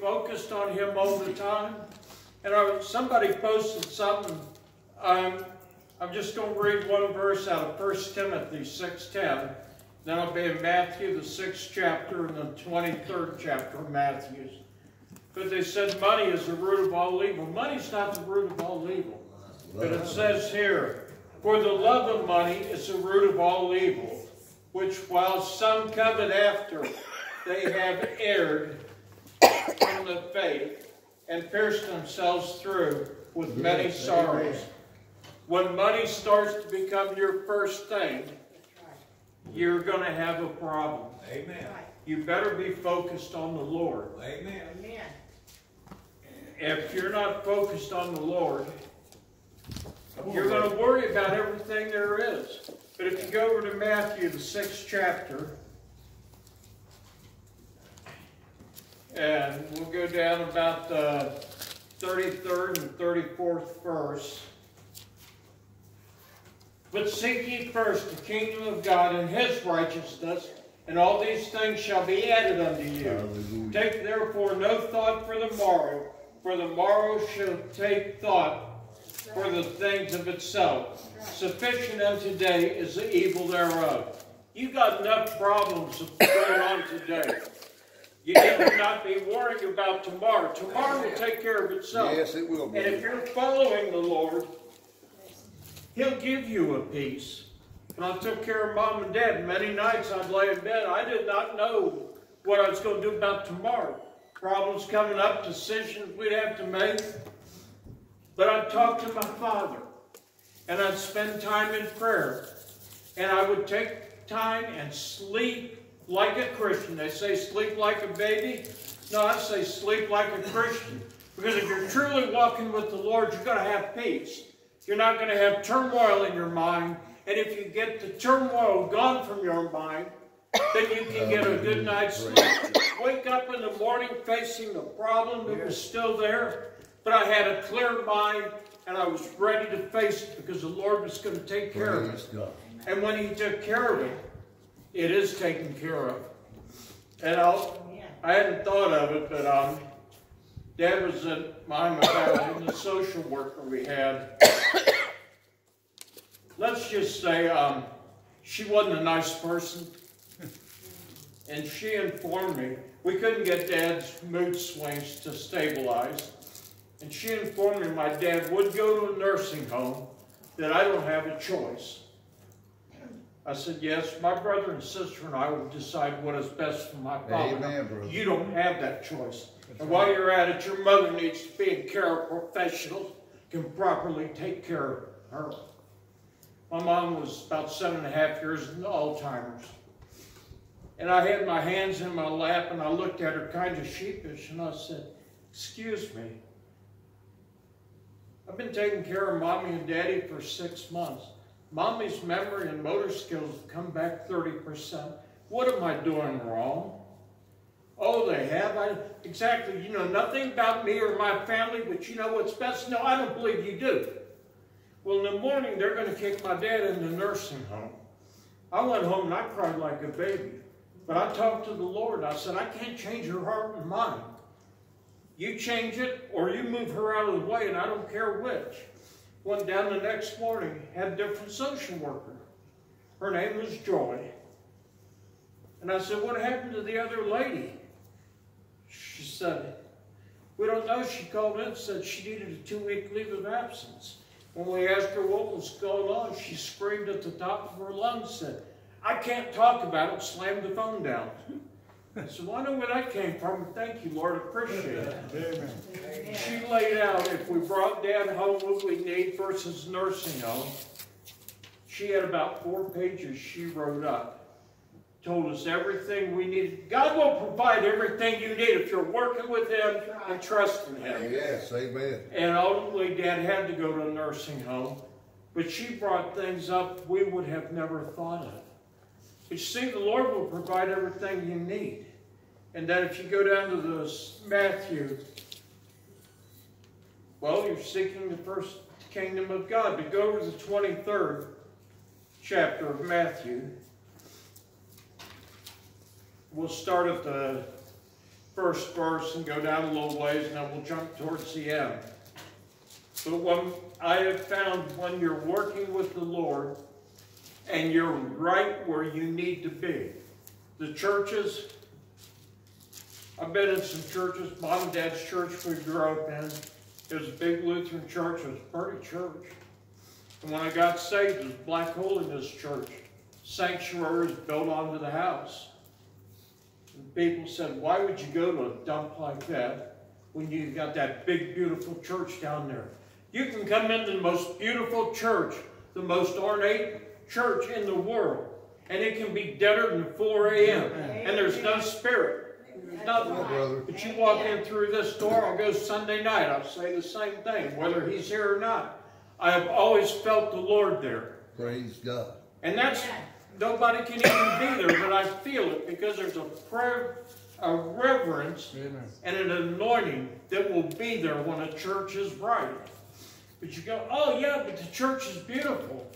focused on Him all the time? And I, somebody posted something. Um, I'm just going to read one verse out of 1 Timothy 6.10. Then I'll be in Matthew, the 6th chapter, and the 23rd chapter of Matthew. But they said money is the root of all evil. Money's not the root of all evil. But it says here, For the love of money is the root of all evil, which while some covet after, they have erred the faith and pierced themselves through with many sorrows. When money starts to become your first thing, you're going to have a problem. Amen. You better be focused on the Lord. Amen. Amen. If you're not focused on the Lord, you're going to worry about everything there is. But if you go over to Matthew, the sixth chapter, and we'll go down about the 33rd and 34th verse. But seek ye first the kingdom of God and his righteousness, and all these things shall be added unto you. Hallelujah. Take therefore no thought for the morrow, for the morrow shall take thought for the things of itself. Sufficient unto day is the evil thereof. You got enough problems going on today. You need to not be worrying about tomorrow. Tomorrow will take care of itself. Yes, it will, And if you're following the Lord, He'll give you a peace. And I took care of mom and dad, many nights I'd lay in bed. I did not know what I was going to do about tomorrow. Problems coming up, decisions we'd have to make. But I'd talk to my father, and I'd spend time in prayer, and I would take time and sleep like a Christian. They say sleep like a baby. No, I say sleep like a Christian. Because if you're truly walking with the Lord, you're going to have peace. You're not going to have turmoil in your mind. And if you get the turmoil gone from your mind, then you can get a good night's sleep. Wake up in the morning facing the problem that was still there, but I had a clear mind and I was ready to face it because the Lord was going to take care of it. And when He took care of it, it is taken care of. And I'll, I hadn't thought of it, but um, Dad was at mine about in the social worker we had. Let's just say um, she wasn't a nice person. And she informed me we couldn't get Dad's mood swings to stabilize. And she informed me my dad would go to a nursing home, that I don't have a choice. I said, yes, my brother and sister and I will decide what is best for my father. Amen. You don't have that choice. And while you're at it, your mother needs to be in care of professionals can properly take care of her. My mom was about seven and a half years in Alzheimer's. And I had my hands in my lap and I looked at her kind of sheepish and I said, excuse me. I've been taking care of mommy and daddy for six months. Mommy's memory and motor skills come back 30%. What am I doing wrong? Oh, they have? I, exactly. You know nothing about me or my family, but you know what's best? No, I don't believe you do. Well, in the morning, they're going to kick my dad in the nursing home. I went home and I cried like a baby. But I talked to the Lord. I said, I can't change her heart and mind. You change it or you move her out of the way, and I don't care which. Went down the next morning, had a different social worker. Her name was Joy. And I said, What happened to the other lady? She said, We don't know. She called in and said she needed a two week leave of absence. When we asked her what was going on, she screamed at the top of her lungs, said, I can't talk about it, slammed the phone down. So I know where that came from. Thank you, Lord. Appreciate it. She laid out if we brought Dad home what we need versus nursing home. She had about four pages she wrote up. Told us everything we needed. God will provide everything you need if you're working with Him and trusting Him. Yes, amen. And ultimately, Dad had to go to a nursing home. But she brought things up we would have never thought of. But you see, the Lord will provide everything you need. And then if you go down to this Matthew, well, you're seeking the first kingdom of God. But go to the 23rd chapter of Matthew, we'll start at the first verse and go down a little ways, and then we'll jump towards the end. But when I have found when you're working with the Lord and you're right where you need to be, the churches, I've been in some churches, mom and dad's church we grew up in. It was a big Lutheran church, it was a pretty church. And when I got saved, it was Black Holiness Church. Sanctuaries built onto the house. And people said, why would you go to a dump like that when you got that big, beautiful church down there? You can come into the most beautiful church, the most ornate church in the world, and it can be deader than 4 a.m. And there's no spirit. Nothing. But you walk in through this door, I'll go Sunday night, I'll say the same thing, whether he's here or not. I have always felt the Lord there. Praise God. And that's, nobody can even be there, but I feel it because there's a prayer, a reverence Amen. and an anointing that will be there when a church is right. But you go, oh yeah, but the church is beautiful.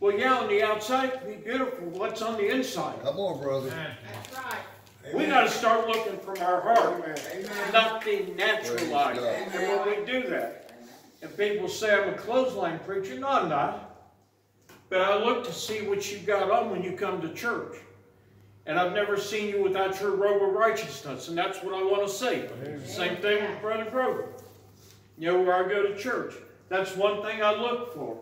Well, yeah, on the outside can be beautiful. What's on the inside? Come on, brother. That's right. We got to start looking from our heart, Amen. not the natural eye. And when we do that, and people say I'm a clothesline preacher. No, I'm not. But I look to see what you've got on when you come to church. And I've never seen you without your robe of righteousness. And that's what I want to see. Amen. Same thing with Brother Grover. You know, where I go to church. That's one thing I look for.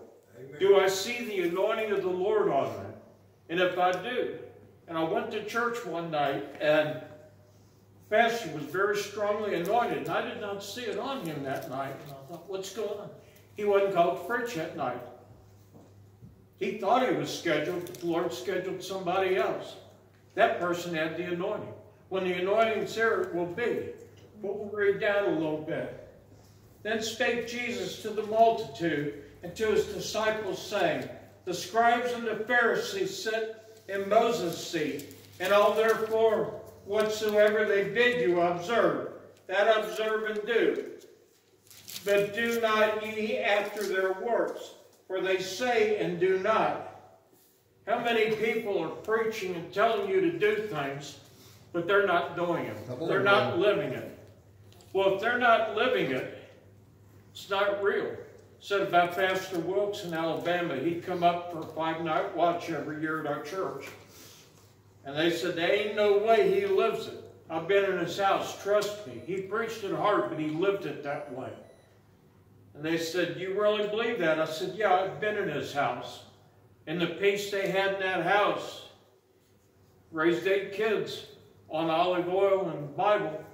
Do I see the anointing of the Lord on me? And if I do, and I went to church one night, and pastor was very strongly anointed, and I did not see it on him that night. And I thought, what's going on? He wasn't called to preach that night. He thought he was scheduled, but the Lord scheduled somebody else. That person had the anointing. When the anointing's there, it will be. But we'll read down a little bit. Then spake Jesus to the multitude and to his disciples, saying, The scribes and the Pharisees sit in Moses' seat, and all therefore whatsoever they bid you observe, that observe and do. But do not ye after their works, for they say and do not. How many people are preaching and telling you to do things, but they're not doing it? They're not living it. Well, if they're not living it, it's not real. Said about Pastor Wilkes in Alabama, he'd come up for a five-night watch every year at our church. And they said, there ain't no way he lives it. I've been in his house, trust me. He preached it hard, but he lived it that way. And they said, you really believe that? I said, yeah, I've been in his house. And the peace they had in that house, raised eight kids on olive oil and Bible.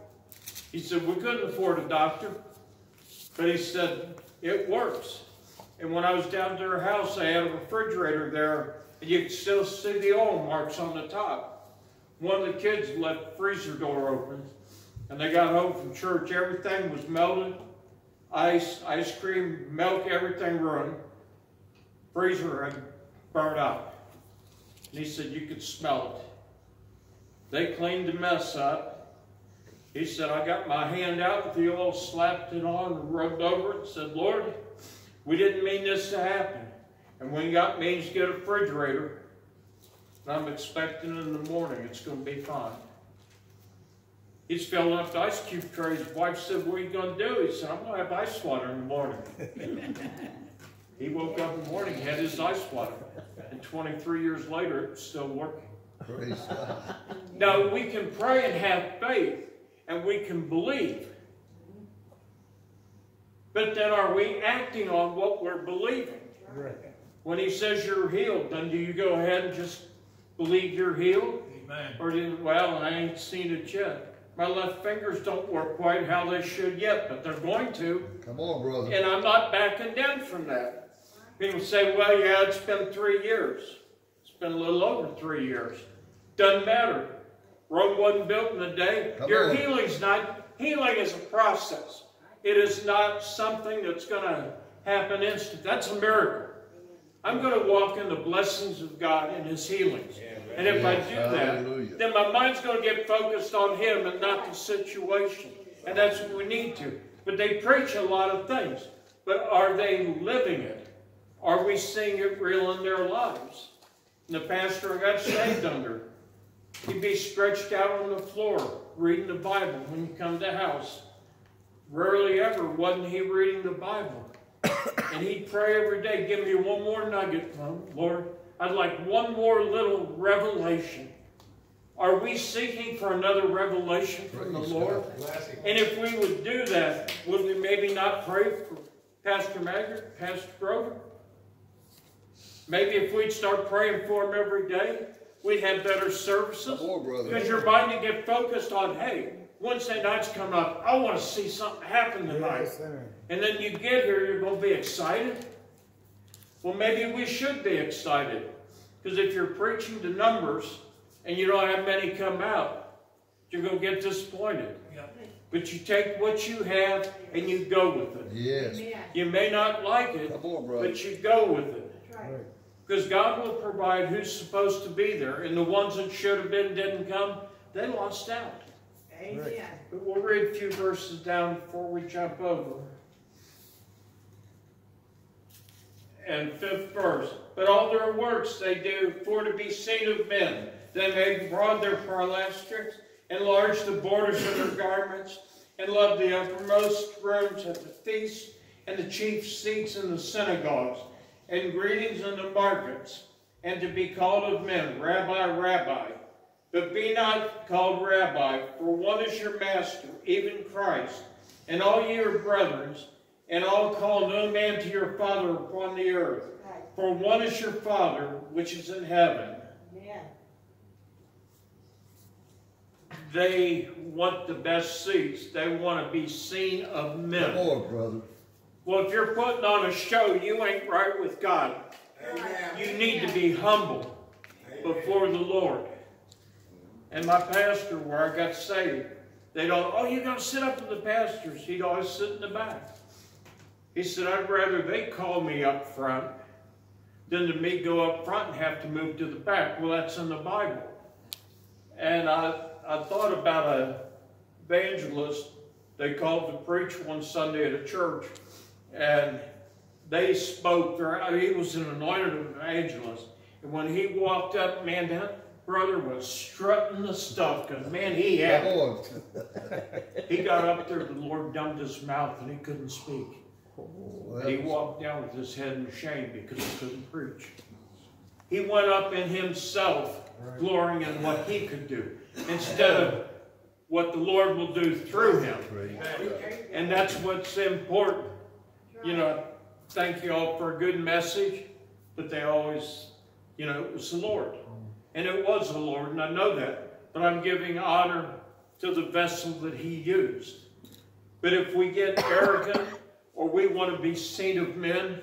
He said, we couldn't afford a doctor. But he said, it works. And when I was down to their house, they had a refrigerator there and you can still see the oil marks on the top. One of the kids left the freezer door open, and they got home from church. Everything was melted. Ice, ice cream, milk, everything ruined. Freezer had burned out. And he said you could smell it. They cleaned the mess up. He said, I got my hand out with the oil, slapped it on, and rubbed over it, and said, Lord, we didn't mean this to happen. And when you got me to get a refrigerator, and I'm expecting in the morning it's going to be fine. He's filling up the ice cube tray. His wife said, what are you going to do? He said, I'm going to have ice water in the morning. he woke up in the morning, had his ice water. And 23 years later, it's still working. Praise God. Now, we can pray and have faith, and we can believe. But then are we acting on what we're believing? Right. When he says you're healed, then do you go ahead and just believe you're healed? Amen. Or do you, well, I ain't seen it yet. My left fingers don't work quite how they should yet, but they're going to. Come on, brother. And I'm not backing down from that. People say, well, yeah, it's been three years. It's been a little over three years. Doesn't matter. Rome wasn't built in a day. Come Your on. healing's not, healing is a process. It is not something that's going to happen instant. That's a miracle. I'm going to walk in the blessings of God and His healings. And if I do that, then my mind's going to get focused on Him and not the situation. And that's what we need to. But they preach a lot of things. But are they living it? Are we seeing it real in their lives? And the pastor I got saved under, He'd be stretched out on the floor reading the Bible when you come to the house. Rarely ever wasn't he reading the Bible. and he'd pray every day, give me one more nugget, Lord. I'd like one more little revelation. Are we seeking for another revelation from the Lord? And if we would do that, would we maybe not pray for Pastor Maggard, Pastor Grover? Maybe if we'd start praying for him every day, we'd have better services. Because you're bound to get focused on, hey, Wednesday night's coming up. I want to see something happen tonight. Yes, and then you get here, you're going to be excited. Well, maybe we should be excited. Because if you're preaching to numbers and you don't have many come out, you're going to get disappointed. But you take what you have and you go with it. Yes. You may not like it, on, but you go with it. Because God will provide who's supposed to be there. And the ones that should have been didn't come, they lost out. Amen. But we'll read a few verses down before we jump over. And fifth verse. But all their works they do for to be seen of men. They make broad their phylacteries, enlarge the borders of their garments, and love the uppermost rooms at the feasts and the chief seats in the synagogues and greetings in the markets, and to be called of men, Rabbi, Rabbi. But be not called Rabbi, for one is your master, even Christ, and all ye are brethren, and all call no man to your Father upon the earth. For one is your Father, which is in heaven. They want the best seats. They want to be seen of men. Come on, brother. Well, if you're putting on a show, you ain't right with God. Amen. You need to be humble Amen. before the Lord. And my pastor, where I got saved, they don't, oh, you're going to sit up with the pastors. He'd always sit in the back. He said, I'd rather they call me up front than to me go up front and have to move to the back. Well, that's in the Bible. And I, I thought about an evangelist they called to preach one Sunday at a church and they spoke, or he was an anointed evangelist. And when he walked up, man, that brother was strutting the stuff because, man, he had it. he got up there, the Lord dumbed his mouth, and he couldn't speak. Well, he walked down with his head in shame because he couldn't preach. He went up in himself, right. glorying in what he could do, instead of what the Lord will do through him. And that's what's important. You know, thank you all for a good message, but they always, you know, it was the Lord. And it was the Lord, and I know that. But I'm giving honor to the vessel that he used. But if we get arrogant or we want to be seen of men.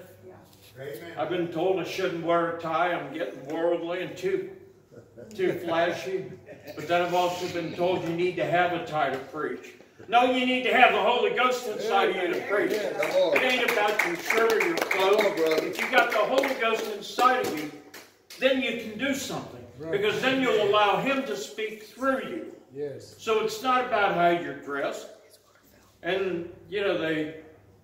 I've been told I shouldn't wear a tie. I'm getting worldly and too, too flashy. But then I've also been told you need to have a tie to preach. No, you need to have the Holy Ghost inside yeah, of you to preach. Yeah, it ain't about your shirt or your clothes. On, if you got the Holy Ghost inside of you, then you can do something. Right. Because then you'll allow Him to speak through you. Yes. So it's not about how you're dressed. And, you know, they,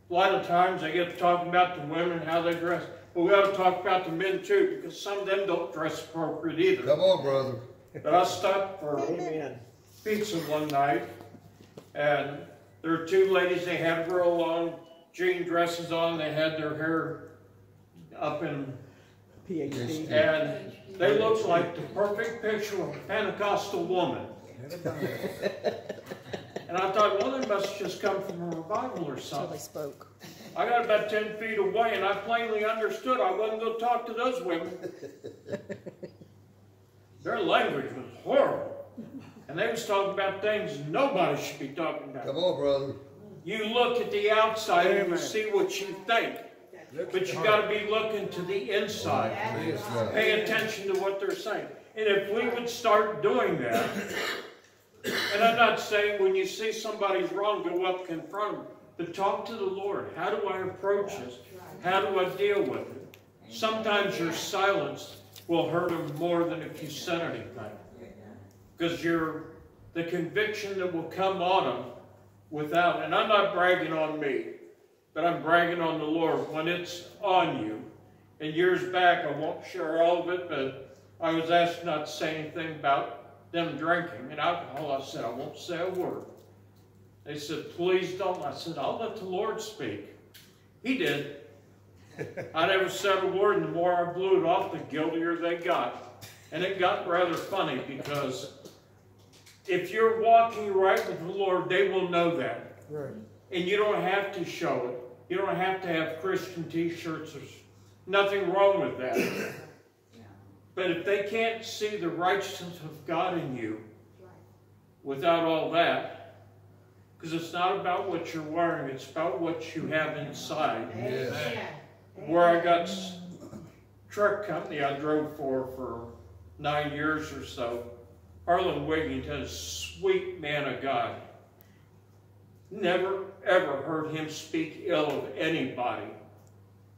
a lot of times they get to talking about the women, how they dress. But we ought to talk about the men too, because some of them don't dress appropriate either. Come on, brother. But I stopped for Amen. pizza one night, and there were two ladies, they had real long jean dresses on. They had their hair up in PhD. And they looked like the perfect picture of a Pentecostal woman. and I thought, well, they must just come from a revival or something. So they spoke. I got about 10 feet away, and I plainly understood I wasn't going to talk to those women. Their language was horrible. And they was talking about things nobody should be talking about. Come on, brother. You look at the outside Amen. and you see what you think. But you got to be looking to the inside. Pay attention to what they're saying. And if we would start doing that, and I'm not saying when you see somebody's wrong, go up confront them, but talk to the Lord. How do I approach this? How do I deal with it? Sometimes your silence will hurt them more than if you said anything. Because you're the conviction that will come on them without, and I'm not bragging on me, but I'm bragging on the Lord when it's on you. And years back, I won't share all of it, but I was asked not to say anything about them drinking and alcohol, I said, I won't say a word. They said, please don't. I said, I'll let the Lord speak. He did. I never said a word, and the more I blew it off, the guiltier they got. And it got rather funny because if you're walking right with the Lord, they will know that. Right. And you don't have to show it. You don't have to have Christian t-shirts. There's nothing wrong with that. But if they can't see the righteousness of God in you without all that, because it's not about what you're wearing, it's about what you have inside. Yes. Where I got truck company I drove for for nine years or so, Harlan Wigington, sweet man of God. Never, ever heard him speak ill of anybody.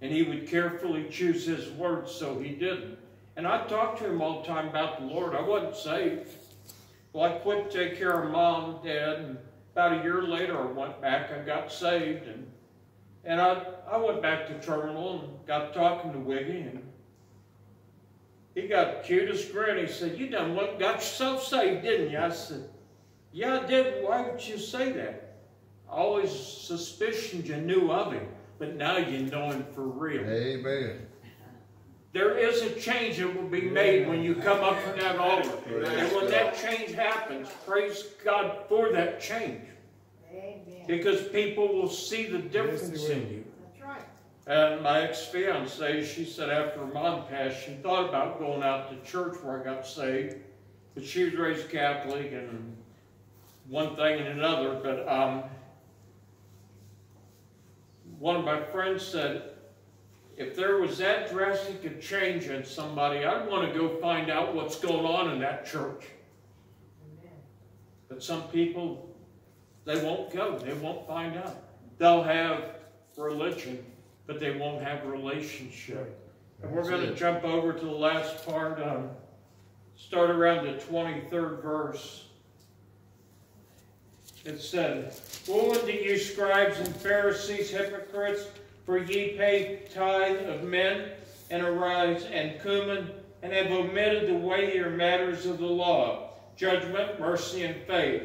And he would carefully choose his words so he didn't. And I talked to him all the time about the Lord. I wasn't saved. Well, I quit to take care of mom, and dad, and about a year later I went back. I got saved, and and I I went back to terminal and got talking to Wiggy, and he got the cutest grin. He said, "You done what? Got yourself saved, didn't you?" I said, "Yeah, I did. Why would you say that?" I always suspicioned you knew of him, but now you know him for real. Amen. There is a change that will be made when you come up from that altar. And when that change happens, praise God for that change. Because people will see the difference in you. And my ex-fiancée, she said after her mom passed, she thought about going out to church where I got saved. But she was raised Catholic and one thing and another. But um, one of my friends said, if there was that drastic a change in somebody, I'd want to go find out what's going on in that church. But some people, they won't go. They won't find out. They'll have religion, but they won't have relationship. And we're going to jump over to the last part. Um, start around the 23rd verse. It said, Woe unto you, scribes and Pharisees, hypocrites! For ye pay tithe of mint and anise and cumin, and have omitted the weightier matters of the law, judgment, mercy, and faith.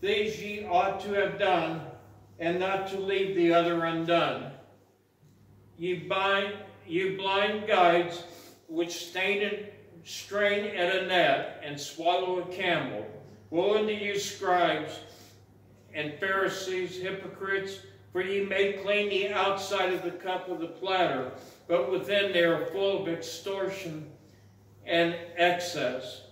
These ye ought to have done, and not to leave the other undone. Ye bind, you blind guides, which stain and strain at a gnat, and swallow a camel. Woe unto you, scribes and Pharisees, hypocrites, for ye make clean the outside of the cup of the platter, but within they are full of extortion and excess.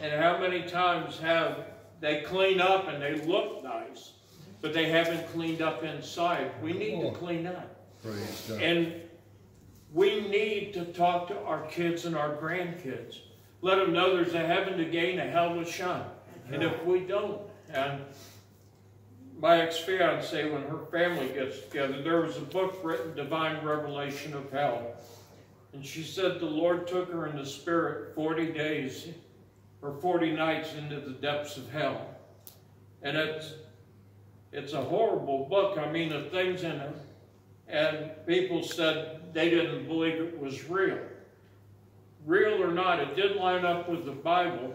And how many times have they clean up and they look nice, but they haven't cleaned up inside? We need to oh. clean up. And we need to talk to our kids and our grandkids. Let them know there's a heaven to gain, a hell to shun. And if we don't, and my ex-fiancee, when her family gets together, there was a book written, Divine Revelation of Hell. And she said the Lord took her in the spirit 40 days or 40 nights into the depths of hell. And it's, it's a horrible book. I mean, the things in it. And people said they didn't believe it was real. Real or not, it did line up with the Bible.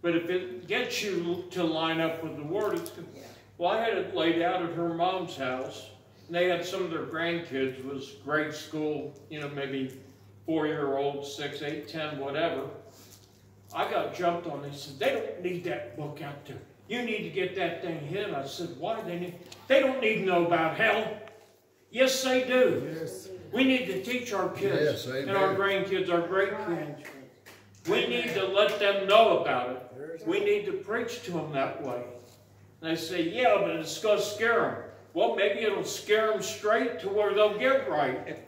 But if it gets you to line up with the Word, it's yeah. Well, I had it laid out at her mom's house, and they had some of their grandkids, was grade school, you know, maybe four-year-old, six, eight, ten, whatever. I got jumped on. They said, they don't need that book out there. You need to get that thing hid. I said, why? They, need, they don't need to know about hell. Yes, they do. Yes. We need to teach our kids yes, and our grandkids, our great-grandkids. We need to let them know about it. We need to preach to them that way. And I say, yeah, but it's going to scare them. Well, maybe it'll scare them straight to where they'll get right.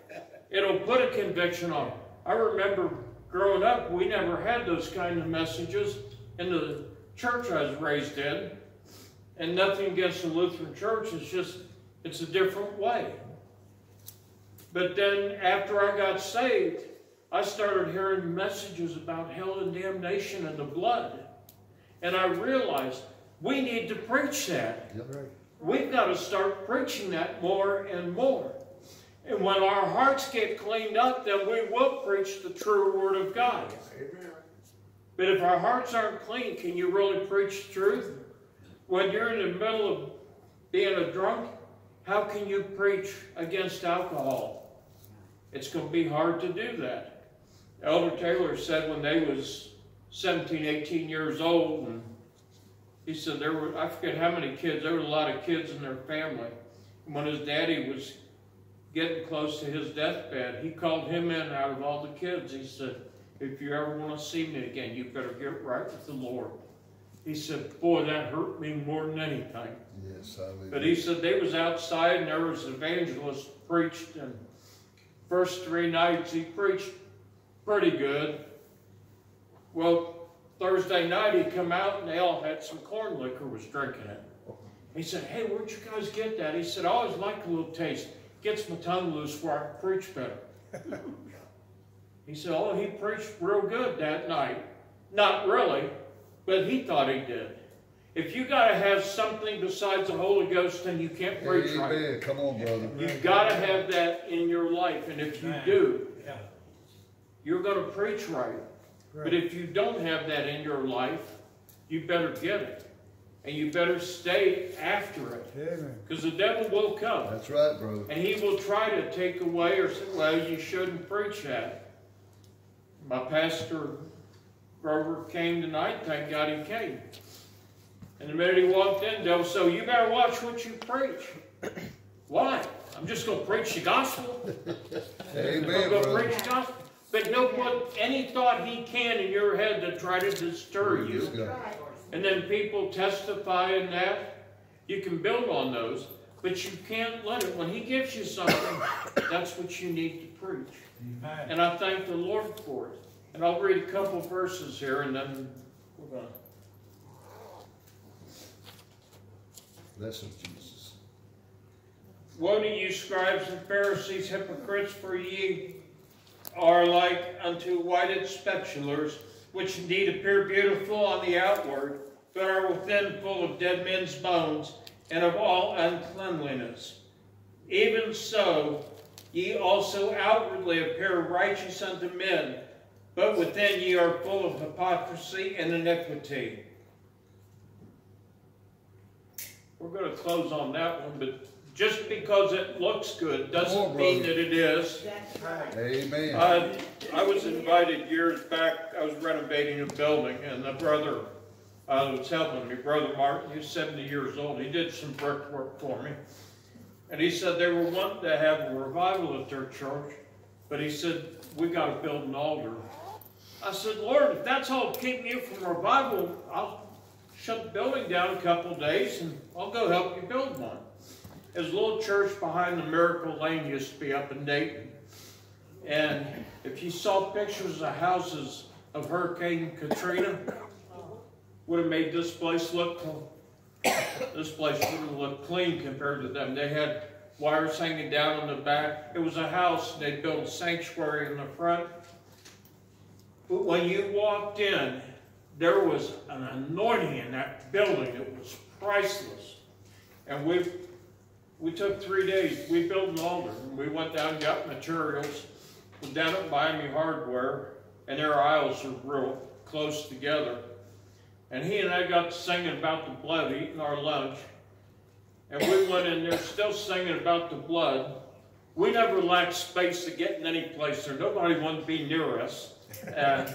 It'll put a conviction on them. I remember growing up, we never had those kind of messages in the church I was raised in. And nothing against the Lutheran church, it's just, it's a different way. But then after I got saved, I started hearing messages about hell and damnation and the blood. And I realized we need to preach that. Yep. We've got to start preaching that more and more. And when our hearts get cleaned up, then we will preach the true Word of God. Amen. But if our hearts aren't clean, can you really preach the truth? When you're in the middle of being a drunk, how can you preach against alcohol? It's going to be hard to do that. Elder Taylor said when they was 17, 18 years old, and he said there were, I forget how many kids, there were a lot of kids in their family. And when his daddy was getting close to his deathbed, he called him in out of all the kids. He said, if you ever want to see me again, you better get right with the Lord. He said, boy, that hurt me more than anything. Yes, hallelujah. But he said they was outside and there was an evangelist preached and first three nights he preached pretty good. Well, Thursday night he come out and they all had some corn liquor was drinking it. He said, hey, where'd you guys get that? He said, I always like a little taste. Gets my tongue loose where I can preach better. he said, oh, he preached real good that night. Not really, but he thought he did. If you got to have something besides the Holy Ghost, then you can't preach Amen. right. Come on, brother. You've got to have that in your life, and if you do, Yeah. you're going to preach right. But if you don't have that in your life, you better get it. And you better stay after it. Because the devil will come. That's right, brother. And he will try to take away or say, well, you shouldn't preach that. My pastor, Grover, came tonight. Thank God he came. And the minute he walked in, devil said, you better watch what you preach. Why? I'm just going to preach the gospel. I'm Amen, going to brother. preach the gospel. But don't put any thought he can in your head to try to disturb Praise you. God. And then people testify in that. You can build on those. But you can't let it. When he gives you something, that's what you need to preach. Amen. And I thank the Lord for it. And I'll read a couple verses here and then we're going to. Him, Jesus. Woe to you, scribes and Pharisees, hypocrites, for ye are like unto whited sepulchres, which indeed appear beautiful on the outward, but are within full of dead men's bones and of all uncleanliness. Even so, ye also outwardly appear righteous unto men, but within ye are full of hypocrisy and iniquity. We're going to close on that one, but just because it looks good doesn't on, mean that it is. That's right. Amen. Uh, I was invited years back, I was renovating a building, and the brother uh, was helping me, Brother Martin, he's 70 years old, he did some brickwork for me. And he said they were wanting to have a revival at their church, but he said, we got to build an altar. I said, Lord, if that's all keeping you from revival, I'll shut the building down a couple days and I'll go help you build one. There's a little church behind the Miracle Lane used to be up in Dayton. And if you saw pictures of houses of Hurricane Katrina, would have made this place look, this place would have looked clean compared to them. They had wires hanging down in the back. It was a house, they built a sanctuary in the front. But when you walked in, there was an anointing in that building. It was priceless. And we we took three days. We built an altar. And we went down and got materials. Was down at Miami Hardware, and their aisles are real close together. And he and I got to singing about the blood, eating our lunch. And we went in there still singing about the blood. We never lacked space to get in any place there. Nobody wanted to be near us. And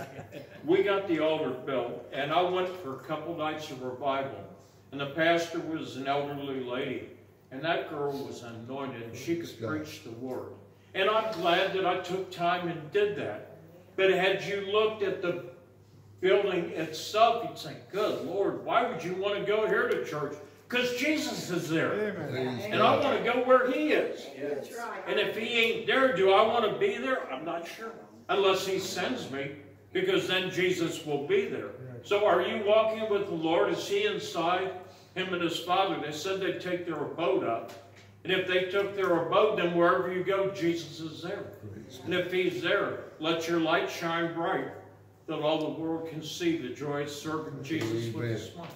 we got the altar built. And I went for a couple nights of revival. And the pastor was an elderly lady. And that girl was anointed. And she could preach the word. And I'm glad that I took time and did that. But had you looked at the building itself, you'd say, good Lord, why would you want to go here to church? Because Jesus is there. Amen. And I want to go where he is. That's right. And if he ain't there, do I want to be there? I'm not sure. Unless he sends me, because then Jesus will be there. So are you walking with the Lord? Is he inside? Him and his father, they said they'd take their abode up. And if they took their abode, then wherever you go, Jesus is there. And if he's there, let your light shine bright, that all the world can see the joy of serving Jesus with a smile.